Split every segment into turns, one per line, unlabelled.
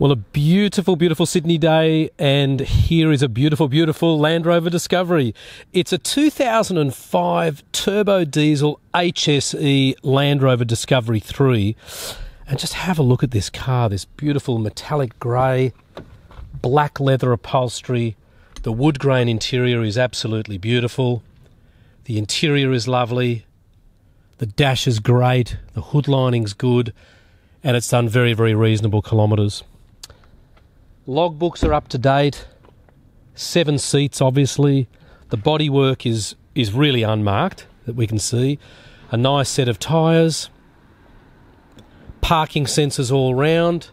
Well, a beautiful, beautiful Sydney day, and here is a beautiful, beautiful Land Rover Discovery. It's a 2005 turbo diesel HSE Land Rover Discovery 3. And just have a look at this car, this beautiful metallic grey, black leather upholstery. The wood grain interior is absolutely beautiful. The interior is lovely. The dash is great. The hood lining's good. And it's done very, very reasonable kilometres. Logbooks are up to date. Seven seats, obviously. The bodywork is is really unmarked that we can see. A nice set of tyres. Parking sensors all round.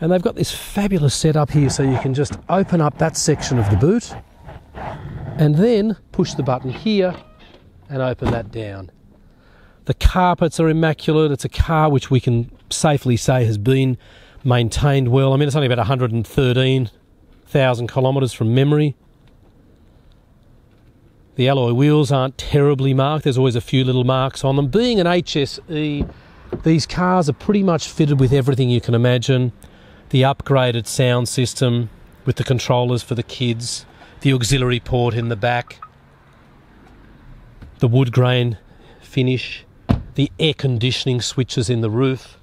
And they've got this fabulous setup here so you can just open up that section of the boot and then push the button here and open that down. The carpets are immaculate. It's a car which we can safely say has been maintained well. I mean, it's only about 113,000 kilometres from memory. The alloy wheels aren't terribly marked. There's always a few little marks on them. Being an HSE, these cars are pretty much fitted with everything you can imagine. The upgraded sound system with the controllers for the kids, the auxiliary port in the back, the wood grain finish, the air conditioning switches in the roof,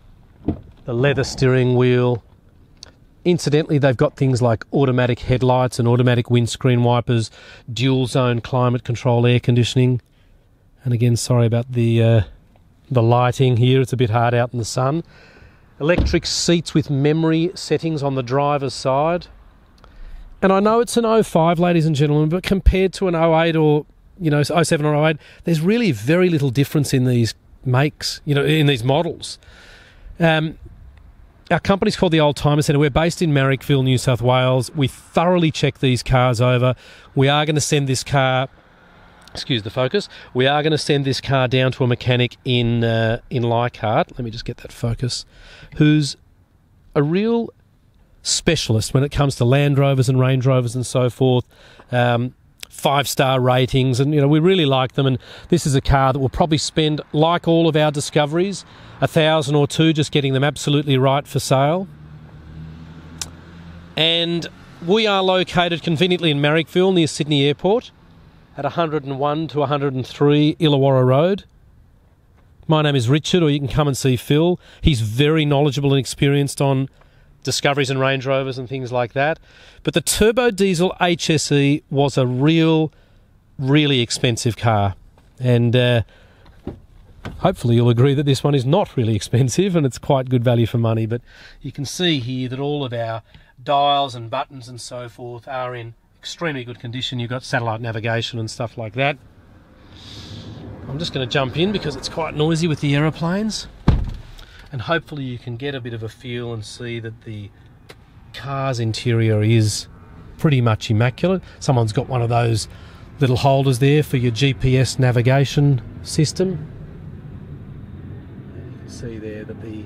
the leather steering wheel. Incidentally, they've got things like automatic headlights and automatic windscreen wipers, dual zone climate control air conditioning. And again, sorry about the uh, the lighting here; it's a bit hard out in the sun. Electric seats with memory settings on the driver's side. And I know it's an 05, ladies and gentlemen, but compared to an 08 or you know 07 or 08, there's really very little difference in these makes, you know, in these models. Um, our company's called the Oldtimer Centre. We're based in Marrickville, New South Wales. We thoroughly check these cars over. We are going to send this car. Excuse the focus. We are going to send this car down to a mechanic in uh, in Leichhardt. Let me just get that focus. Who's a real specialist when it comes to Land Rovers and Range Rovers and so forth. Um, five star ratings, and you know we really like them. And this is a car that will probably spend, like all of our discoveries, a thousand or two just getting them absolutely right for sale. And we are located conveniently in Marrickville near Sydney Airport at 101 to 103 Illawarra Road. My name is Richard, or you can come and see Phil. He's very knowledgeable and experienced on Discoveries and Range Rovers and things like that. But the turbo diesel HSE was a real, really expensive car. And uh, hopefully you'll agree that this one is not really expensive and it's quite good value for money. But you can see here that all of our dials and buttons and so forth are in extremely good condition. You've got satellite navigation and stuff like that. I'm just going to jump in because it's quite noisy with the aeroplanes and hopefully you can get a bit of a feel and see that the car's interior is pretty much immaculate. Someone's got one of those little holders there for your GPS navigation system. You can see there that the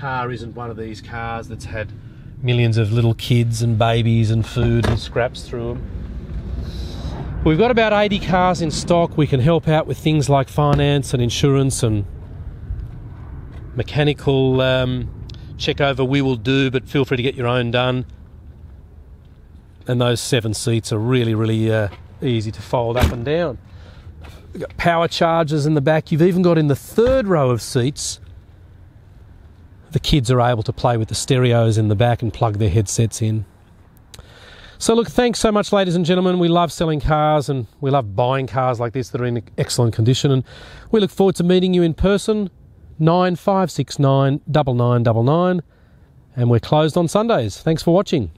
car isn't one of these cars that's had millions of little kids and babies and food and scraps through them. We've got about 80 cars in stock. We can help out with things like finance and insurance and mechanical um, check over we will do, but feel free to get your own done. And those seven seats are really, really uh, easy to fold up and down. You've got power chargers in the back. You've even got in the third row of seats, the kids are able to play with the stereos in the back and plug their headsets in. So, look, thanks so much, ladies and gentlemen. We love selling cars and we love buying cars like this that are in excellent condition. And we look forward to meeting you in person nine five six nine double nine double nine, and we're closed on Sundays. Thanks for watching.